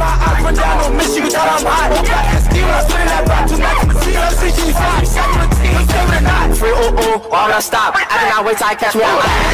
my eyes run down, don't miss you, I'm hot. SD when I spit in that rap, too much to see, I'm CG five, second team. Free Oh I stop, I cannot wait till I catch one.